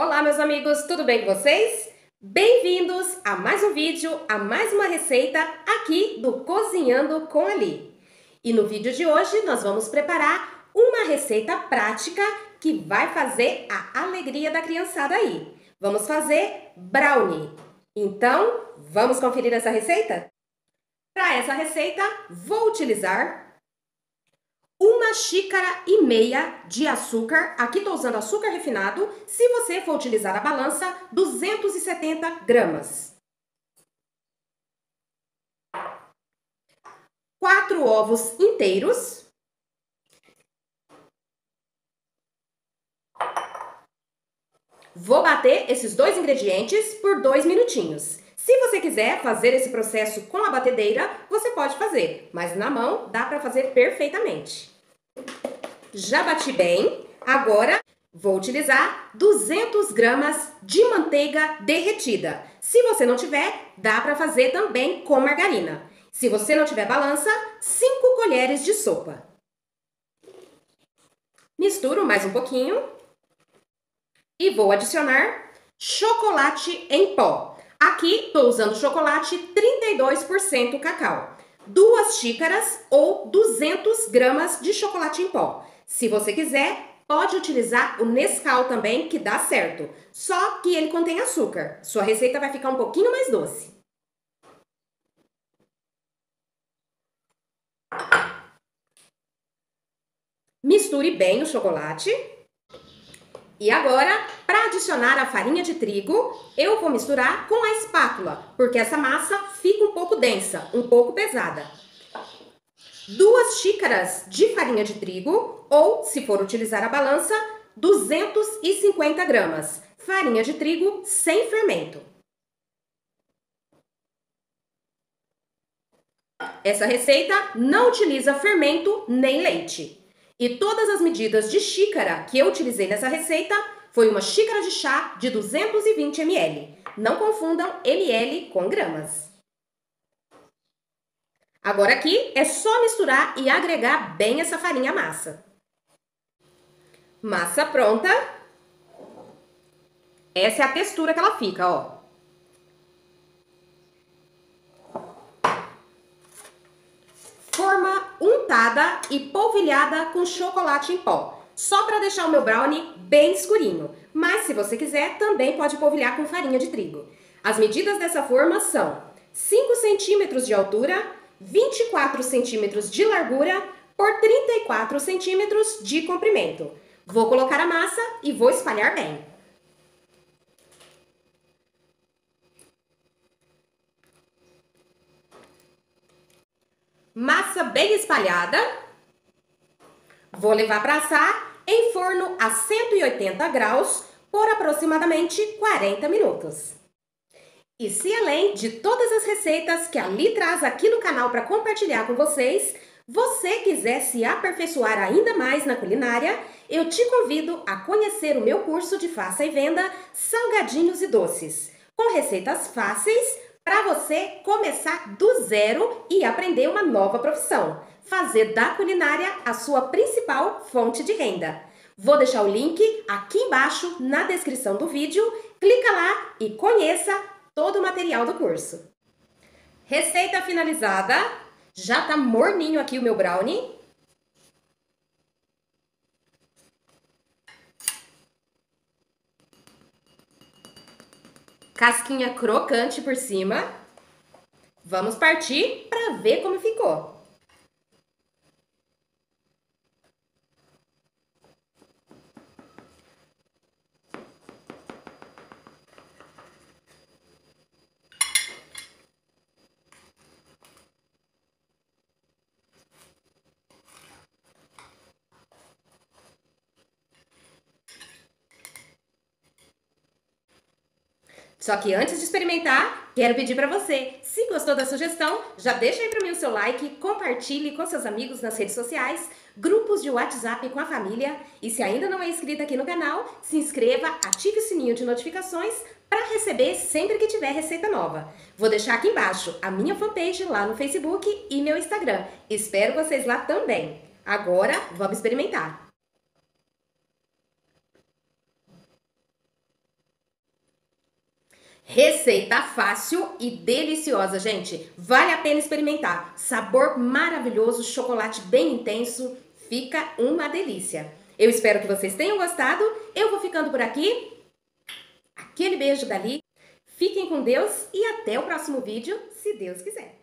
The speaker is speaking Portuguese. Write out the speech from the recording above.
Olá, meus amigos, tudo bem com vocês? Bem-vindos a mais um vídeo, a mais uma receita aqui do Cozinhando com Ali. E no vídeo de hoje nós vamos preparar uma receita prática que vai fazer a alegria da criançada aí. Vamos fazer brownie. Então, vamos conferir essa receita? Para essa receita, vou utilizar uma xícara e meia de açúcar. Aqui estou usando açúcar refinado. Se você for utilizar a balança, 270 gramas. Quatro ovos inteiros. Vou bater esses dois ingredientes por dois minutinhos. Se você quiser fazer esse processo com a batedeira, você pode fazer, mas na mão dá para fazer perfeitamente. Já bati bem, agora vou utilizar 200 gramas de manteiga derretida. Se você não tiver, dá para fazer também com margarina. Se você não tiver balança, 5 colheres de sopa. Misturo mais um pouquinho e vou adicionar chocolate em pó. Aqui estou usando chocolate 32% cacau. Duas xícaras ou 200 gramas de chocolate em pó. Se você quiser, pode utilizar o Nescau também, que dá certo. Só que ele contém açúcar. Sua receita vai ficar um pouquinho mais doce. Misture bem o chocolate. E agora, para adicionar a farinha de trigo, eu vou misturar com a espátula, porque essa massa fica um pouco densa, um pouco pesada. Duas xícaras de farinha de trigo, ou, se for utilizar a balança, 250 gramas. Farinha de trigo sem fermento. Essa receita não utiliza fermento nem leite. E todas as medidas de xícara que eu utilizei nessa receita foi uma xícara de chá de 220 ml. Não confundam ml com gramas. Agora aqui é só misturar e agregar bem essa farinha à massa. Massa pronta. Essa é a textura que ela fica, ó. forma untada e polvilhada com chocolate em pó, só para deixar o meu brownie bem escurinho. Mas se você quiser, também pode polvilhar com farinha de trigo. As medidas dessa forma são 5 centímetros de altura, 24 centímetros de largura por 34 centímetros de comprimento. Vou colocar a massa e vou espalhar bem. Massa bem espalhada. Vou levar para assar em forno a 180 graus por aproximadamente 40 minutos. E se além de todas as receitas que a Li traz aqui no canal para compartilhar com vocês, você quiser se aperfeiçoar ainda mais na culinária, eu te convido a conhecer o meu curso de Faça e Venda Salgadinhos e Doces, com receitas fáceis para você começar do zero e aprender uma nova profissão. Fazer da culinária a sua principal fonte de renda. Vou deixar o link aqui embaixo na descrição do vídeo. Clica lá e conheça todo o material do curso. Receita finalizada. Já tá morninho aqui o meu brownie. Casquinha crocante por cima. Vamos partir para ver como ficou. Só que antes de experimentar, quero pedir para você, se gostou da sugestão, já deixa aí para mim o seu like, compartilhe com seus amigos nas redes sociais, grupos de WhatsApp com a família e se ainda não é inscrito aqui no canal, se inscreva, ative o sininho de notificações para receber sempre que tiver receita nova. Vou deixar aqui embaixo a minha fanpage lá no Facebook e meu Instagram. Espero vocês lá também. Agora, vamos experimentar. Receita fácil e deliciosa, gente. Vale a pena experimentar. Sabor maravilhoso, chocolate bem intenso, fica uma delícia. Eu espero que vocês tenham gostado. Eu vou ficando por aqui. Aquele beijo dali. Fiquem com Deus e até o próximo vídeo, se Deus quiser.